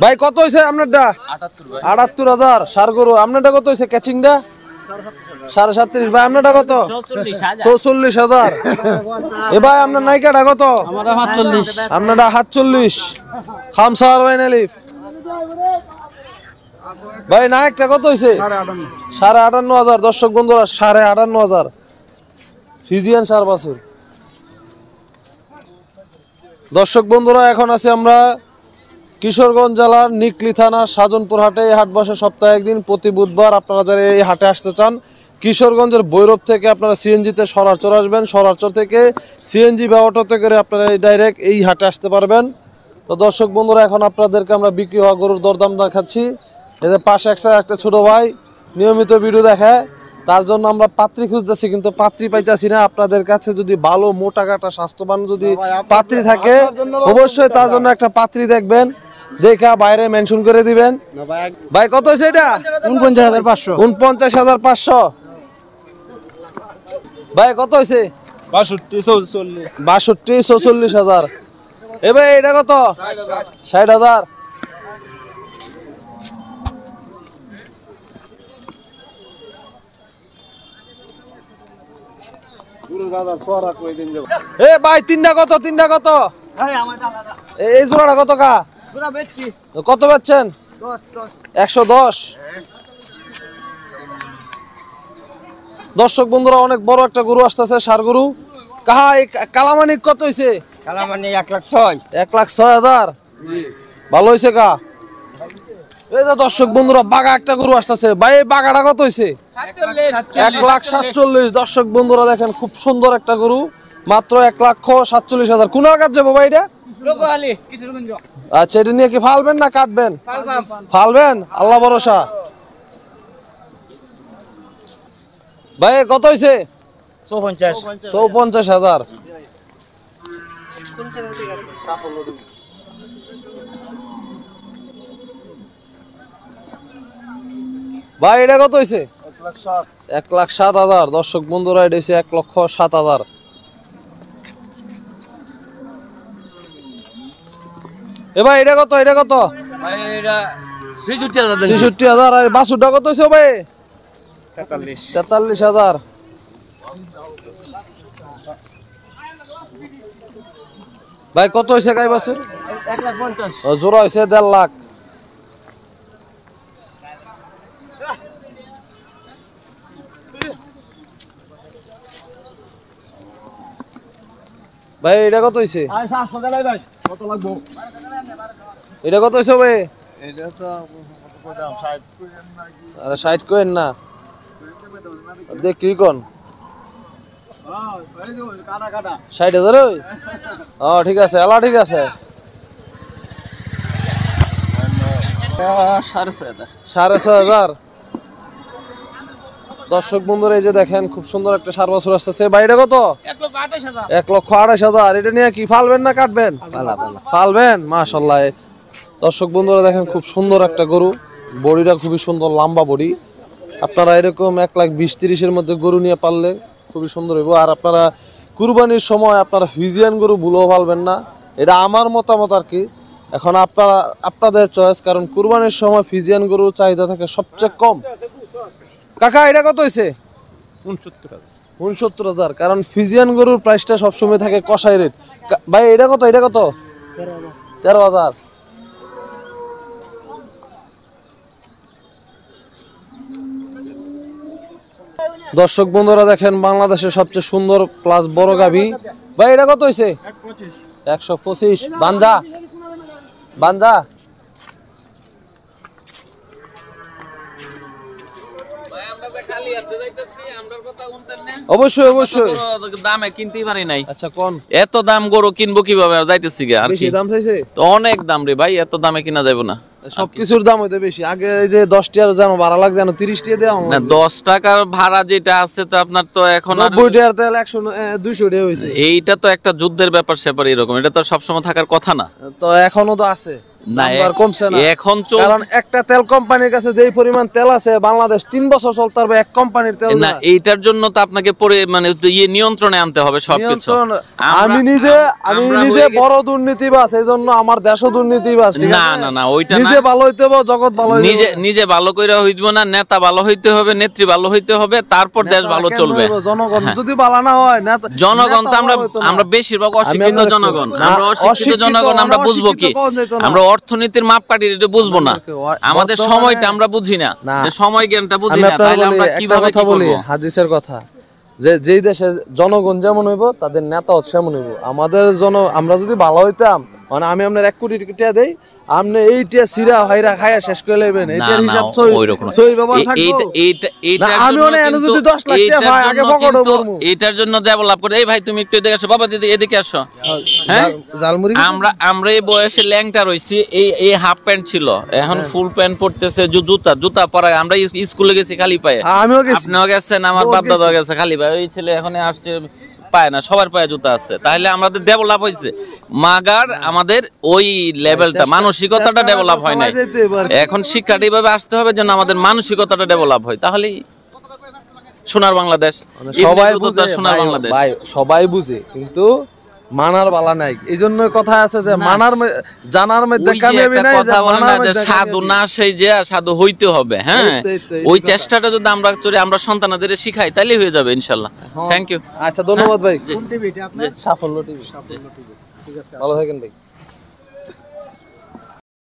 ভাই কত হয়েছে আপনারটা? আটাত্তর হাজার সার গরু। আপনারটা কত হয়েছে ক্যাচিংটা? সাড়ে সাতত্রিশ। ভাই আপনারটা কত? চৌচল্লিশ হাজার। এ ভাই আপনার নাইকাটা কত? আপনারটা সাতচল্লিশ। খামসার ভাই নালিফ। ভাই নায়কটা কত হয়েছে সাড়ে আটান্ন হাজার। দর্শক বন্ধুরা সাড়ে আটান্ন হাজার। ফিজিয়ান সার বাছুর। দর্শক বন্ধুরা এখন আছে আমরা কিশোরগঞ্জ জেলার নিকলি থানার সাজনপুর হাটে এই হাট বসে সপ্তাহে একদিন প্রতি বুধবার আপনারা যারা এই হাটে আসতে চান কিশোরগঞ্জের বৈরব থেকে আপনারা সিএনজিতে সরাচর আসবেন। সরাচর থেকে সিএনজি বা অটোতে করে আপনারা এই ডাইরেক্ট এই হাটে আসতে পারবেন। তো দর্শক বন্ধুরা এখন আপনাদেরকে আমরা বিক্রি হওয়া গরুর দরদাম দেখাচ্ছি। এদের পাশে একটা একটা ছোট ভাই নিয়মিত ভিডিও দেখায় তার জন্য আমরা পাত্রী খুঁজতেছি কিন্তু পাত্রী পাইতেছি না। আপনাদের কাছে যদি ভালো মোটা কাটা স্বাস্থ্যবান যদি পাত্রী থাকে অবশ্যই তার জন্য একটা পাত্রী দেখবেন। দেখা বাইরে মেনশন করে দিবেন। ভাই কত হয়েছে এটা? উনপঞ্চাশ হাজার পাঁচশো। উনপঞ্চাশ হাজার পাঁচশো। ভাই কত হয়েছে বাষট্টি চৌচল্লিশ। হাজার। এ ভাই এটা কত? ষাট হাজার। এ ভাই তিনটা কত? তিনটা কত? এ- এই জোড়াটা কত কা? কত পাচ্ছেন একশো দশ? দর্শক বন্ধুরা অনেক বড় একটা গরু আসতেছে সার গরু। কাহা এই কা- কালামানিক কত হয়েছে কালামানি এক লাখ ছয়। এক লাখ ছয় হাজার? ভালো হয়েছে কা? এই যে দর্শক বন্ধুরা বাগা একটা গরু আসতেছে। ভাই এই বাগাটা কত হয়েছে এক লাখ সাতচল্লিশ। দর্শক বন্ধুরা দেখেন খুব সুন্দর একটা গরু। মাত্র এক লাখ সাতচল্লিশ হাজার। কোন কাজ যাব ভাই এটা? আচ্ছা এটা নিয়ে কি ফালবেন না কাটবেন? ফালবেন? আল্লাহ ভরসা। ভাই কত হয়েছে চৌপঞ্চাশ। হাজার। ভাই এটা কত হয়েছে এক লাখ সাত হাজার। দর্শক বন্ধুরা এটা হয়েছে এক লক্ষ সাত হাজার। এ ভাই এটা কত এটা কত? ছেষট্টি হাজার আর বাসুরটা কত হয়েছে ভাই? তেতাল্লিশ। হাজার। ভাই কত হয়েছে গাই লাখ জোড়া হয়েছে দেড় লাখ। ভাই এটা কত হয়েছে? কত লাগবো? এটা কত হয়েছে ভাই? এটা তো আরে সাইড করেন না। দেখ কি কোন? কাটা কাটা ষাট হাজার ওই? ও ঠিক আছে এলা ঠিক আছে। সাড়ে ছয় হাজার। দর্শক বন্ধুরা এই যে দেখেন খুব সুন্দর একটা সার বছর আসতেছে। বাইরে কত? এক লক্ষ আঠাশ হাজার। আড়াইশ হাজার। এটা নিয়ে কি ফালবেন না কাটবেন? ফালবেন মাশাল্লাহ। দর্শক বন্ধুরা দেখেন, খুব সুন্দর একটা গরু। বডিটা খুবই সুন্দর, লম্বা বডি। আপনারা এরকম এক লাখ বিশ তিরিশের মধ্যে গরু নিয়ে পারলে খুবই সুন্দর হইব। আর আপনারা কুরবানির সময় আপনারা ফিজিয়ান গরু ভুলেও পালবেন না। এটা আমার মতামত আর কি। এখন আপনারা, আপনাদের চয়েস কারণ কুরবানির সময় ফিজিয়ান গরুর চাহিদা থাকে সবচেয়ে কম। কাকা, এটা কত হয়েছে উনসত্তর হাজার। উনসত্তর হাজার কারণ ফিজিয়ান গরুর প্রাইসটা সবসময় থাকে কষাই রেট ভাই, এটা কত? এটা কত? তেরো হাজার। দর্শক বন্ধুরা দেখেন বাংলাদেশের সবচেয়ে সুন্দর প্লাস বড় গাভী। ভাই এটা কত হয়েছে একশো পঁচিশ। বাঞ্জা? বাঞ্জা? অবশ্যই অবশ্যই। দামে কিনতেই পারি নাই। আচ্ছা কোন? এত দাম গরু কিনবো কীভাবে? যাইতেছি আর বেশি কি? দাম চাইছে? তো অনেক দাম রে ভাই এত দামে কিনা যাবে না। সবকিছুর দাম হইতে বেশি। আগে এই যে দশ টিয়ার জানো বারো লাখ জানো তিরিশ টিয়া দেওয়া না দশ টাকার ভাড়া যেটা আছে তো আপনার তো এখন নব্বই টিয়ার তেল একশো দুইশো টিয়া হয়েছে এইটা তো একটা যুদ্ধের ব্যাপার স্যাপার এরকম। এটা তো সবসময় থাকার কথা না। তো এখনও তো আছে। না দাম তো আর কমছে না। এখন কারণ একটা তেল কোম্পানির কাছে যেই পরিমাণ তেল আছে বাংলাদেশ তিন বছর চলতে পারবে এক কোম্পানির তেল না না। এইটার জন্য তো আপনাকে পরে মানে ইয়ে নিয়ন্ত্রণে আনতে হবে সবকিছু। আমি নিজে আমি নিজে বড় দুর্নীতিবাজ এই জন্য আমার দেশও দুর্নীতিবাজ না, না, না, ওইটা নিজে ভালো হইতে হবে জগৎ ভালো নিজে নিজে ভালো কইরা হইব না নেতা ভালো হইতে হবে নেত্রী ভালো হইতে হবে তারপর দেশ ভালো চলবে। জনগণ হ্যাঁ। যদি ভালো না হয় জনগণ তো আমরা। আমরা বেশিরভাগ অশিক্ষিত জনগণ আমরা অশিক্ষিত জনগণ আমরা বুঝব কি। আমরা অর্থনীতির মাপকাঠি এটা বুঝব না। আমাদের সময়টা আমরা বুঝি না। সময় জ্ঞানটা বুঝি না তাহলে আমরা কীভাবে কথা বলি হাদিসের কথা। যে যেই দেশে জনগণ যেমন হইব তাদের নেতাও সেমন হইব। আমাদের জন আমরা যদি ভালো হইতাম মানে আমি আপনার এক কোটি টাকা দেই আপনি এইটা সিরা হাইরা খায়া শেষ করে নেবেন না হিসাব ব্যবহার এই- থাকব? এইটা- আমি জন্য এনে কিন্তু- যদি 10 লাখ টাকা এইটার পাই, আগে জন্য পকেটে কিন্তু- ভরবো। এইটার জন্য ডেভেলপ করে। এই ভাই তুমি একটু এদিকে আসো। বাবা দিদি এদিকে আসো। হ্যাঁ? আমরা আমরা এই বয়সে ল্যাংটা রইছি। এই এই হাফ প্যান্ট ছিল। এখন হ্যাঁ। ফুল প্যান্ট পড়তেছে জু- জুতা। জুতা পরা আমরা স্কুলে গেছি খালি পায়ে। আমিও গেছি। আপনিও গেছেন আমার বাপ দাদা গেছে। খালি পায়ে। ওই ছেলে এখন আসছে। পায় না সবার পায়ে জুতা আছে। তাহলে আমাদের ডেভেলপ হয়েছে মাগার আমাদের ওই লেভেলটা মানসিকতাটা ডেভেলপ হয় নাই। এখন শিক্ষাটা এইভাবে আসতে হবে যেন আমাদের মানসিকতাটা ডেভেলপ হয়। তাহলেই সোনার বাংলাদেশ মানে সবাই বুঝে সোনার বাংলাদেশ। সবাই বুঝে কিন্তু মানার বালা নাই। এই জন্য কথা আছে যে মানার জানার মধ্যে কামিয়াবি নাই যে কথা বলে না মানার যে সাধু না সেই যে সাধু হইতে হবে হ্যাঁ? ওই চেষ্টাটা যদি আমরা করি আমরা সন্তানাদের শিখাই তাহলে হয়ে যাবে ইনশাল্লাহ। হ্যাঁ। থ্যাংক ইউ আচ্ছা ধন্যবাদ ভাই। কোন টিভিটা আপনার? সাফল্য টিভি। সাফল্য টিভি। ঠিক আছে ভালো থাকেন ভাই।